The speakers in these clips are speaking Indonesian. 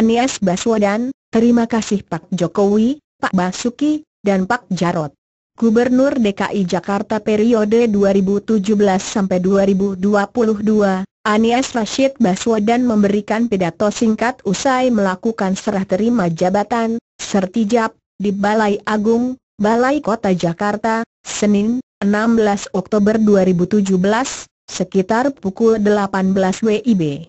Anies Baswedan, terima kasih Pak Jokowi, Pak Basuki, dan Pak Jarot. Gubernur DKI Jakarta periode 2017 sampai 2022, Anies Rashid Baswedan memberikan pidato singkat usai melakukan serah terima jabatan, sertijab, di Balai Agung, Balai Kota Jakarta, Senin, 16 Oktober 2017, sekitar pukul 18 WIB.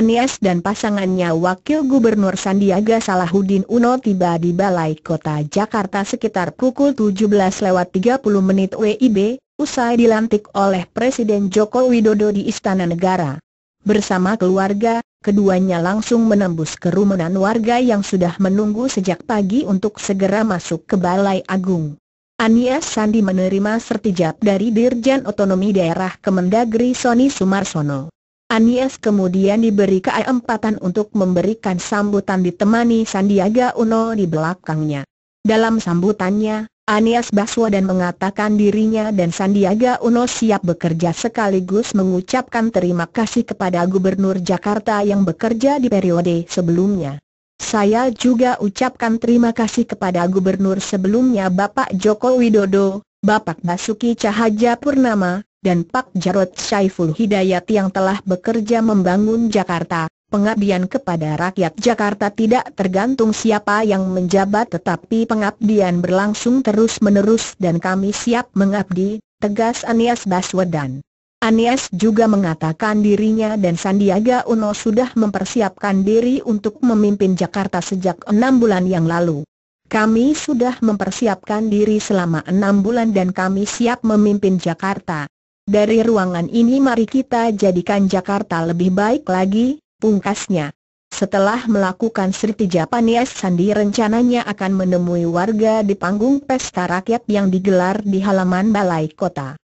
Anies dan pasangannya Wakil Gubernur Sandiaga Salahuddin Uno tiba di Balai Kota Jakarta sekitar pukul 17 lewat 30 menit WIB, usai dilantik oleh Presiden Joko Widodo di Istana Negara. Bersama keluarga, keduanya langsung menembus kerumunan warga yang sudah menunggu sejak pagi untuk segera masuk ke Balai Agung. Anies Sandi menerima sertijab dari Dirjen Otonomi Daerah Kemendagri Sony Sumarsono. Anies kemudian diberi keempatan untuk memberikan sambutan ditemani Sandiaga Uno di belakangnya. Dalam sambutannya, Anies Baswedan mengatakan dirinya dan Sandiaga Uno siap bekerja sekaligus mengucapkan terima kasih kepada Gubernur Jakarta yang bekerja di periode sebelumnya. Saya juga ucapkan terima kasih kepada Gubernur sebelumnya Bapak Joko Widodo, Bapak Basuki Cahaja Purnama, dan Pak Jarod Saiful Hidayat yang telah bekerja membangun Jakarta. Pengabdian kepada rakyat Jakarta tidak tergantung siapa yang menjabat tetapi pengabdian berlangsung terus-menerus dan kami siap mengabdi, tegas Anies Baswedan. Anies juga mengatakan dirinya dan Sandiaga Uno sudah mempersiapkan diri untuk memimpin Jakarta sejak enam bulan yang lalu. Kami sudah mempersiapkan diri selama enam bulan dan kami siap memimpin Jakarta. Dari ruangan ini mari kita jadikan Jakarta lebih baik lagi, pungkasnya. Setelah melakukan sertijab Anies Sandi rencananya akan menemui warga di panggung pesta rakyat yang digelar di halaman balai kota.